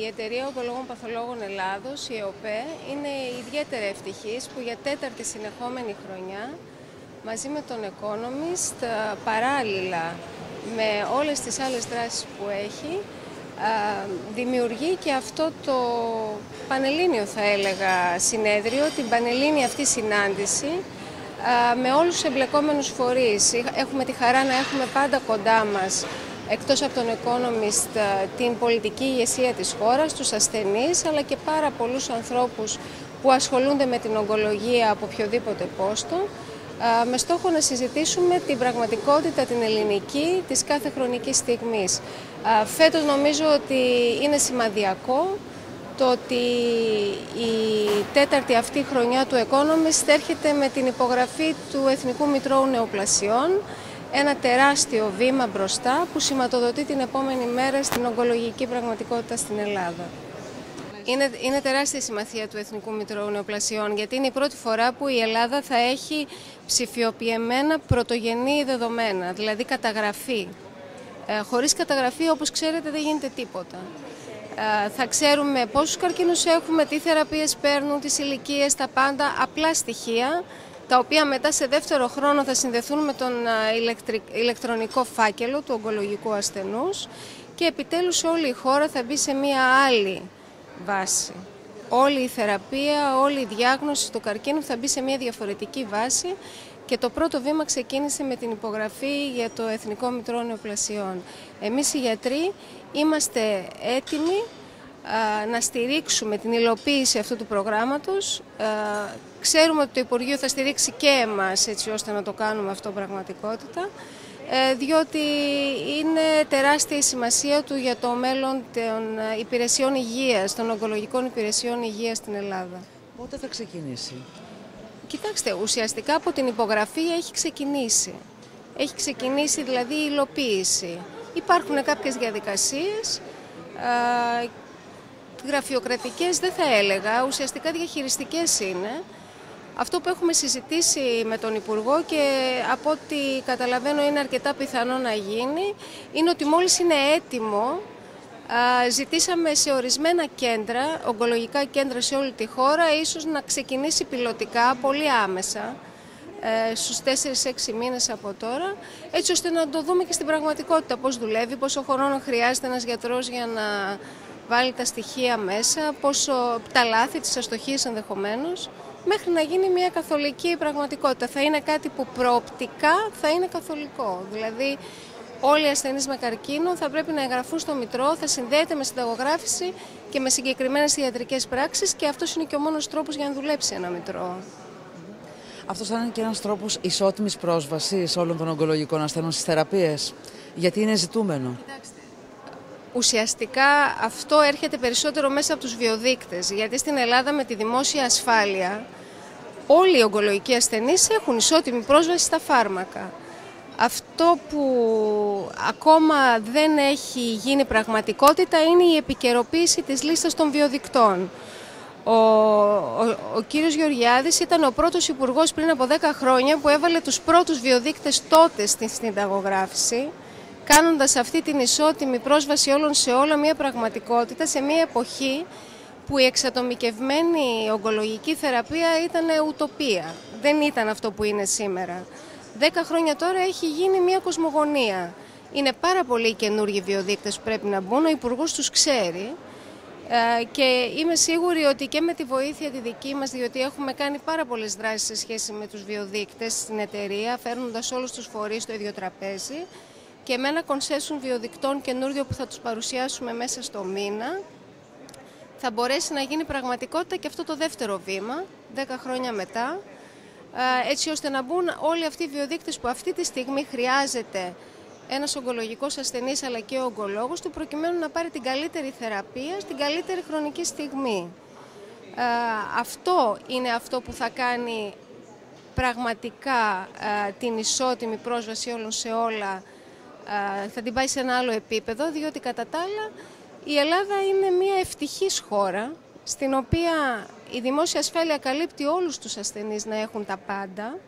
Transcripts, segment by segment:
Η Εταιρεία Ογκολογών Παθολόγων Ελλάδος, η ΕΟΠΕ, είναι ιδιαίτερα ευτυχής που για τέταρτη συνεχόμενη χρονιά, μαζί με τον Economist, παράλληλα με όλες τις άλλες δράσεις που έχει, δημιουργεί και αυτό το πανελλήνιο θα έλεγα συνέδριο, την πανελλήνια αυτή συνάντηση με όλους τους εμπλεκόμενους φορείς. Έχουμε τη χαρά να έχουμε πάντα κοντά μας εκτός από τον Economist την πολιτική ηγεσία της χώρας, τους ασθενείς, αλλά και πάρα πολλούς ανθρώπους που ασχολούνται με την ογκολογία από οποιοδήποτε πόστο, με στόχο να συζητήσουμε την πραγματικότητα την ελληνική της κάθε χρονικής στιγμής. Φέτος νομίζω ότι είναι σημαδιακό το ότι η τέταρτη αυτή χρονιά του Economist έρχεται με την υπογραφή του Εθνικού Μητρώου Νεοπλασιών, ένα τεράστιο βήμα μπροστά που σηματοδοτεί την επόμενη μέρα στην ογκολογική πραγματικότητα στην Ελλάδα. Είναι, είναι τεράστια η σημασία του Εθνικού Μητρώου Νεοπλασιών γιατί είναι η πρώτη φορά που η Ελλάδα θα έχει ψηφιοποιημένα πρωτογενή δεδομένα, δηλαδή καταγραφή. Ε, χωρίς καταγραφή, όπως ξέρετε, δεν γίνεται τίποτα. Ε, θα ξέρουμε πόσους καρκίνους έχουμε, τι θεραπείες παίρνουν, τις ηλικίες, τα πάντα, απλά στοιχεία τα οποία μετά σε δεύτερο χρόνο θα συνδεθούν με τον ηλεκτρονικό φάκελο του ογκολογικού ασθενούς και επιτέλους όλη η χώρα θα μπει σε μία άλλη βάση. Όλη η θεραπεία, όλη η διάγνωση του καρκίνου θα μπει σε μία διαφορετική βάση και το πρώτο βήμα ξεκίνησε με την υπογραφή για το Εθνικό Μητρό Νεοπλασιών. Εμείς οι γιατροί είμαστε έτοιμοι να στηρίξουμε την υλοποίηση αυτού του προγράμματος. Ξέρουμε ότι το Υπουργείο θα στηρίξει και εμάς έτσι ώστε να το κάνουμε αυτό πραγματικότητα ε, διότι είναι τεράστια η σημασία του για το μέλλον των υπηρεσιών υγείας, των ογκολογικών υπηρεσιών υγείας στην Ελλάδα. Πότε θα ξεκινήσει; Κοιτάξτε, ουσιαστικά από την υπογραφή έχει ξεκινήσει. Έχει ξεκινήσει δηλαδή η υλοποίηση. Υπάρχουν κάποιες διαδικασίες γραφειοκρατικές δεν θα έλεγα, ουσιαστικά διαχειριστικές είναι. Αυτό που έχουμε συζητήσει με τον Υπουργό και από ό,τι καταλαβαίνω είναι αρκετά πιθανό να γίνει, είναι ότι μόλις είναι έτοιμο, ζητήσαμε σε ορισμένα κέντρα, ογκολογικά κέντρα σε όλη τη χώρα, ίσως να ξεκινήσει πιλωτικά πολύ άμεσα, ε, στους 4-6 μήνες από τώρα, έτσι ώστε να το δούμε και στην πραγματικότητα πώς δουλεύει, πόσο χρόνο χρειάζεται ένας γιατρός για να βάλει τα στοιχεία μέσα, πόσο τα λάθη της αστοχής ενδεχομένως, μέχρι να γίνει μια καθολική πραγματικότητα. Θα είναι κάτι που προοπτικά θα είναι καθολικό. Δηλαδή όλοι οι ασθενείς με καρκίνο θα πρέπει να εγγραφούν στο Μητρό, θα συνδέεται με συνταγογράφηση και με συγκεκριμένες ιατρικές πράξεις και αυτός είναι και ο μόνος τρόπος για να δουλέψει ένα Μητρό. Αυτός θα είναι και ένας τρόπος ισότιμης πρόσβασης όλων των ογκολογικών ασθενών στις θεραπείες, γιατί είναι ζητούμενο. Κοιτάξτε, Ουσιαστικά αυτό έρχεται περισσότερο μέσα από τους βιοδείκτες, γιατί στην Ελλάδα με τη δημόσια ασφάλεια όλοι οι ογκολογικοί ασθενείς έχουν ισότιμη πρόσβαση στα φάρμακα. Αυτό που ακόμα δεν έχει γίνει πραγματικότητα είναι η επικαιροποίηση της λίστας των βιοδικτών. Ο, ο, ο κύριος Γεωργιάδης ήταν ο πρώτος υπουργός πριν από 10 χρόνια που έβαλε τους πρώτους βιοδείκτες τότε στην συνταγογράφηση κάνοντας αυτή την ισότιμη πρόσβαση όλων σε όλα μια πραγματικότητα σε μια εποχή που η εξατομικευμένη ογκολογική θεραπεία ήταν ουτοπία. Δεν ήταν αυτό που είναι σήμερα. Δέκα χρόνια τώρα έχει γίνει μια κοσμογονία. Είναι πάρα πολλοί καινούργιοι βιοδείκτες που πρέπει να μπουν, ο υπουργός τους ξέρει ε, και είμαι σίγουρη ότι και με τη βοήθεια τη δική μας, διότι έχουμε κάνει πάρα πολλές δράσεις σε σχέση με τους βιοδείκτες στην εταιρεία, φέρνοντας όλους τους φορείς στο ίδιο τραπέζι, και με ένα concession βιοδικτών καινούριο που θα τους παρουσιάσουμε μέσα στο μήνα θα μπορέσει να γίνει πραγματικότητα και αυτό το δεύτερο βήμα, 10 χρόνια μετά, έτσι ώστε να μπουν όλοι αυτοί οι βιοδείκτες που αυτή τη στιγμή χρειάζεται ένας ογκολογικός ασθενής αλλά και ο ογκολόγος του προκειμένου να πάρει την καλύτερη θεραπεία στην καλύτερη χρονική στιγμή. Αυτό είναι αυτό που θα κάνει πραγματικά την ισότιμη πρόσβαση όλων σε όλα θα την πάει σε ένα άλλο επίπεδο, διότι κατά τα άλλα η Ελλάδα είναι μια ευτυχής χώρα, στην οποία η δημόσια ασφάλεια καλύπτει όλους τους ασθενείς να έχουν τα πάντα,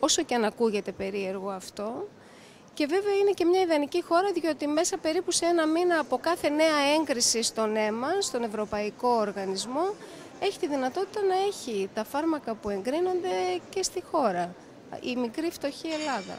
όσο και αν ακούγεται περίεργο αυτό, Και βέβαια είναι και μια ιδανική χώρα διότι μέσα περίπου σε ένα μήνα από κάθε νέα έγκριση στον αίμα, στον Ευρωπαϊκό Οργανισμό, έχει τη δυνατότητα να έχει τα φάρμακα που εγκρίνονται και στη χώρα, η μικρή φτωχή Ελλάδα.